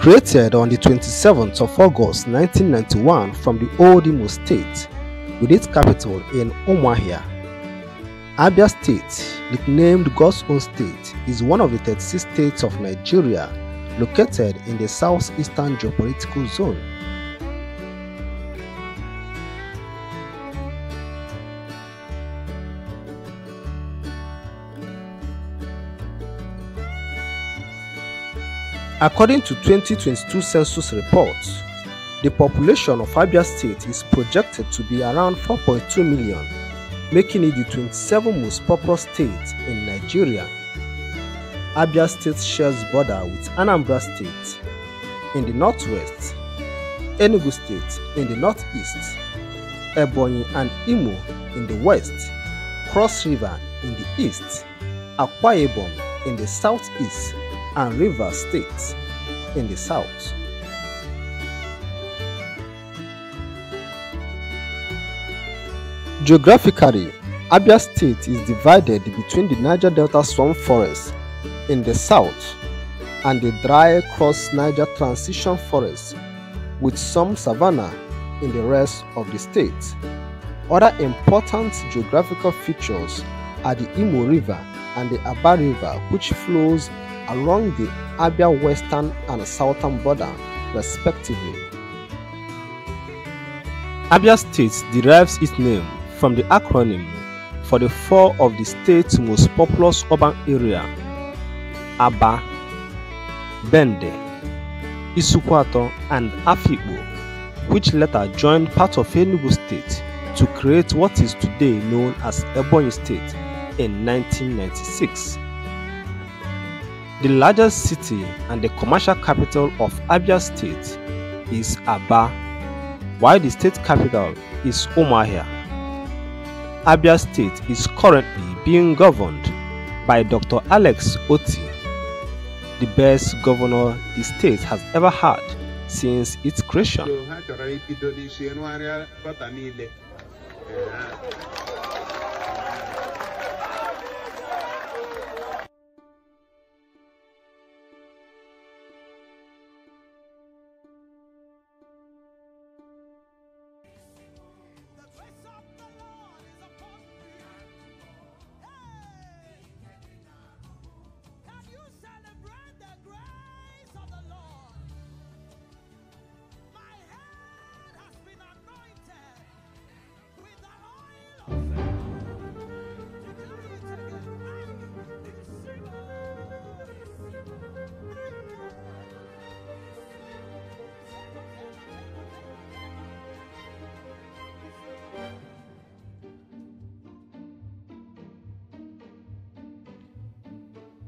Created on the 27th of August 1991 from the old Imo State, with its capital in Umuahia, Abia State, nicknamed God's own state, is one of the 36 states of Nigeria located in the southeastern geopolitical zone. According to 2022 census reports, the population of Abia State is projected to be around 4.2 million, making it the 27th most populous state in Nigeria. Abia State shares border with Anambra State in the northwest, Enugu State in the northeast, Ebonyi and Imo in the west, Cross River in the east, Akwa Ibom in the southeast, and Rivers states in the south. Geographically, Abia State is divided between the Niger Delta swamp forest in the south and the dry cross Niger transition forest with some savanna in the rest of the state. Other important geographical features are the Imo River and the Aba River which flows along the Abia western and southern border respectively. Abia State derives its name from the acronym for the four of the state's most populous urban area Aba, Bende, Isuikwuato and Afikpo, which later joined part of Enugu State to create what is today known as Ebonyi State in 1996. The largest city and the commercial capital of Abia State is Aba, while the state capital is Umuahia. Abia State is currently being governed by Dr. Alex Otti, the best governor the state has ever had since its creation.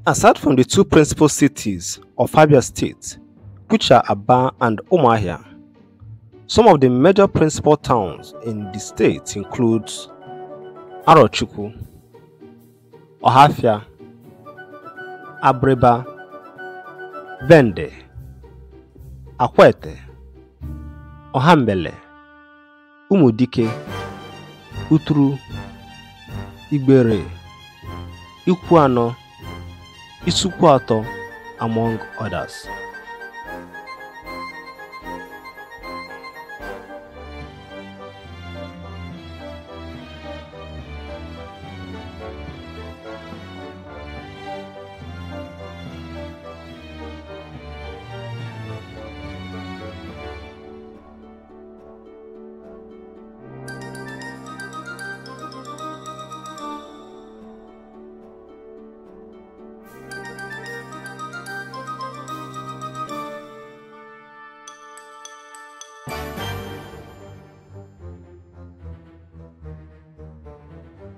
Aside from the two principal cities of Abia State, which are Aba and Umuahia, some of the major principal towns in the state include Arochukwu, Ohafia, Abreba, Bende, Akwete, Ohambele, Umudike, Uturu, Igbere, Ikwuano, Isukwato, among others.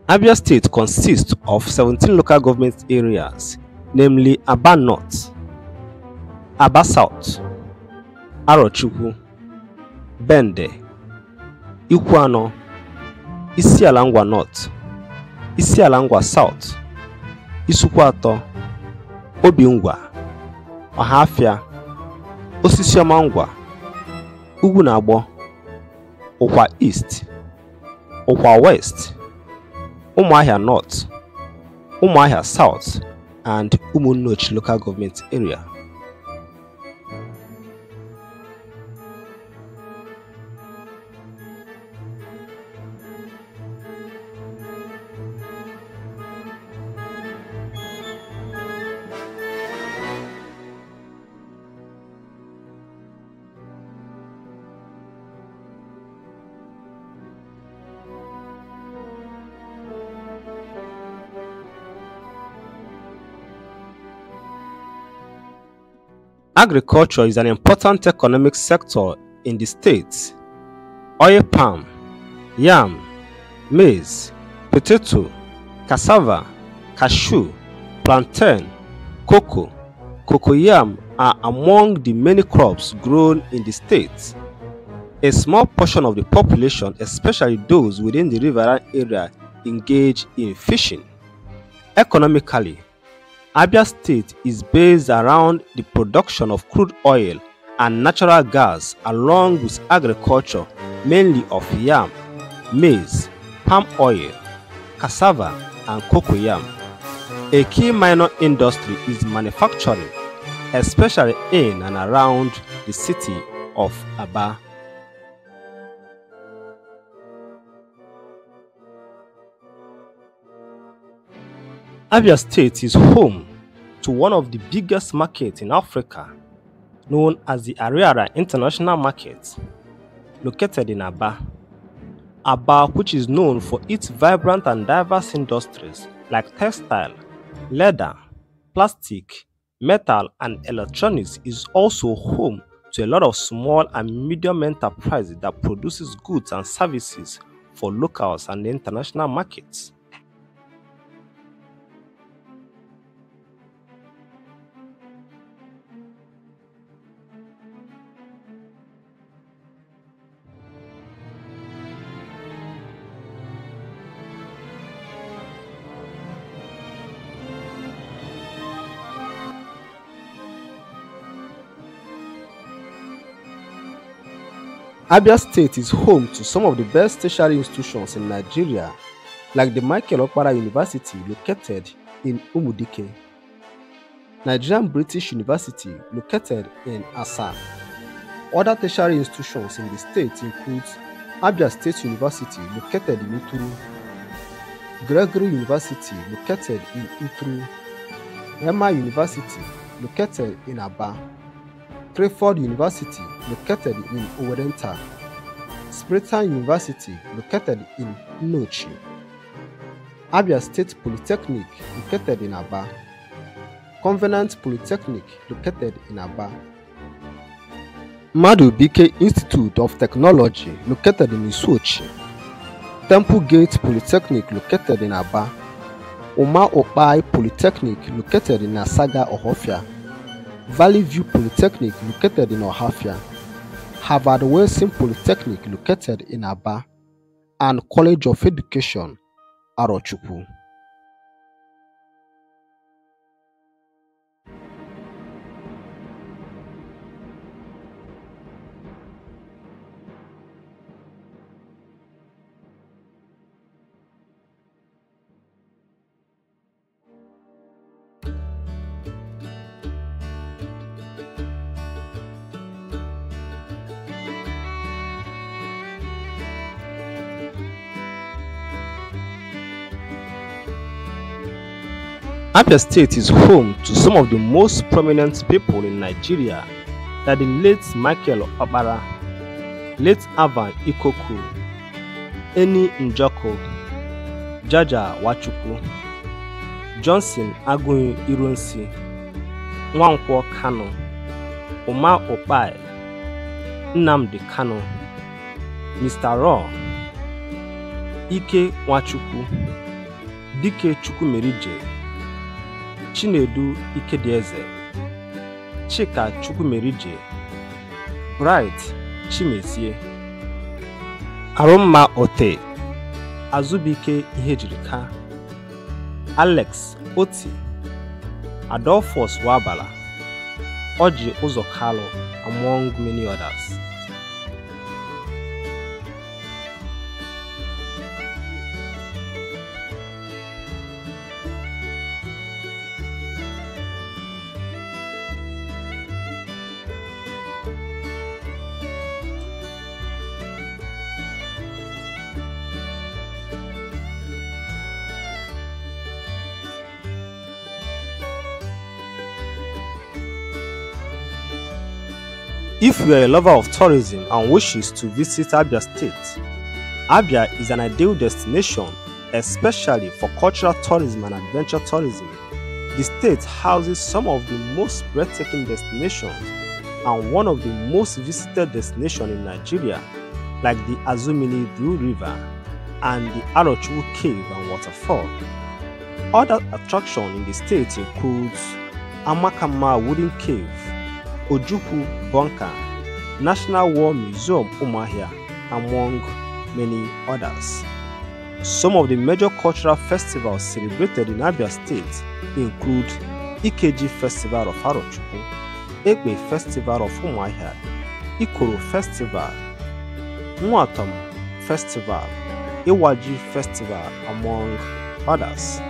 Abia State consists of 17 local government areas, namely Aba North, Aba South, Arochukwu, Bende, Ikwuano, Isialangwa North, Isialangwa South, Isukwato, Obingwa, Ọhafịa, Osisiọma Ngwa, Ugwu na Agbo, Ụkwa East, Ụkwa West, Umuahia North, Umuahia South, and Umunnochi local government area. Agriculture is an important economic sector in the state. Oil palm, yam, maize, potato, cassava, cashew, plantain, cocoa, cocoyam are among the many crops grown in the state. A small portion of the population, especially those within the riverine area, engage in fishing. Economically, Abia State is based around the production of crude oil and natural gas along with agriculture mainly of yam, maize, palm oil, cassava and cocoyam. A key minor industry is manufacturing, especially in and around the city of Aba. Abia State is home to one of the biggest markets in Africa, known as the Ariaria International Market, located in Aba. Aba, which is known for its vibrant and diverse industries like textile, leather, plastic, metal, and electronics, is also home to a lot of small and medium enterprises that produces goods and services for locals and international markets. Abia State is home to some of the best tertiary institutions in Nigeria, like the Michael Okpara University located in Umudike, Nigerian British University located in Asa. Other tertiary institutions in the state include Abia State University located in Uturu, Gregory University located in Uturu, Emma University located in Aba, Crayford University located in Owerenta, Springtown University located in Nochi, Abia State Polytechnic located in Aba, Covenant Polytechnic located in Aba, Madu Bike Institute of Technology located in Isuochi, Temple Gate Polytechnic located in Aba, Oma Okpai Polytechnic located in Asaga Ohofia, Valley View Polytechnic located in Ohafia, Harvard Wilson Polytechnic located in Aba, and College of Education, Arochukwu. Abia State is home to some of the most prominent people in Nigeria, like the late Michael Okpara, late Avan Ikoku, Eni Njoko, Jaja Wachukwu, Johnson Agun Ironsi, Nwankwo Kanu, Umar Okpai, Nnamdi Kanu, Mr. Raw, Ike Nwachukwu, Dike Chukwumerije, Chinedu Ikedieze, Chika Chukwumerije, Bright Chimezie, Arụmma Ote, Azubike Ihejirika, Alex Oti, Adolphus Wabala, Oji Uzokalo, among many others. If you are a lover of tourism and wishes to visit Abia State, Abia is an ideal destination, especially for cultural tourism and adventure tourism. The state houses some of the most breathtaking destinations and one of the most visited destinations in Nigeria, like the Azumini Blue River and the Arochukwu Cave and Waterfall. Other attractions in the state includes Amakama Wooden Cave, Ojukwu Bunker, National War Museum Umuahia, among many others. Some of the major cultural festivals celebrated in Abia State include Ikeji Festival of Arochukwu, Ekpe Festival of Umuahia, Ikoro Festival, Nwatom Festival, Iwaji Festival, among others.